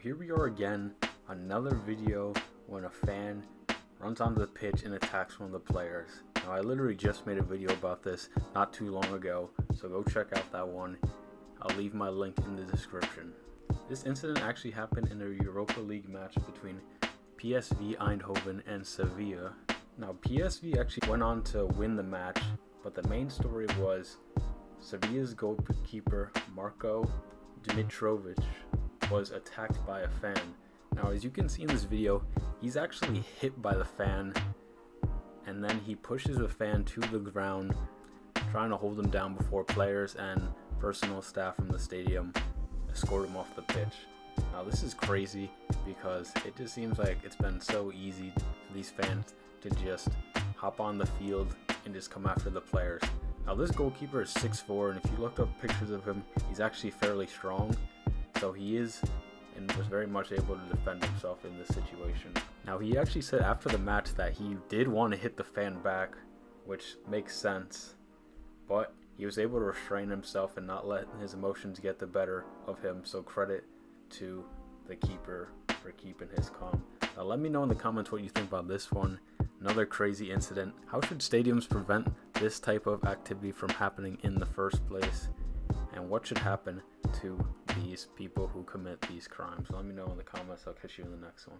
here we are again, another video when a fan runs onto the pitch and attacks one of the players. Now I literally just made a video about this not too long ago, so go check out that one. I'll leave my link in the description. This incident actually happened in a Europa League match between PSV Eindhoven and Sevilla. Now PSV actually went on to win the match, but the main story was Sevilla's goalkeeper Marko Dmitrović was attacked by a fan. Now, as you can see in this video, he's actually hit by the fan, and then he pushes the fan to the ground, trying to hold him down before players and personal staff from the stadium escort him off the pitch. Now, this is crazy because it just seems like it's been so easy for these fans to just hop on the field and just come after the players. Now, this goalkeeper is 6'4, and if you looked up pictures of him, he's actually fairly strong. So he is and was very much able to defend himself in this situation. Now he actually said after the match that he did want to hit the fan back, which makes sense, but he was able to restrain himself and not let his emotions get the better of him. So credit to the keeper for keeping his calm. Now let me know in the comments what you think about this one. Another crazy incident. How should stadiums prevent this type of activity from happening in the first place? And what should happen to these people who commit these crimes. Let me know in the comments. I'll catch you in the next one.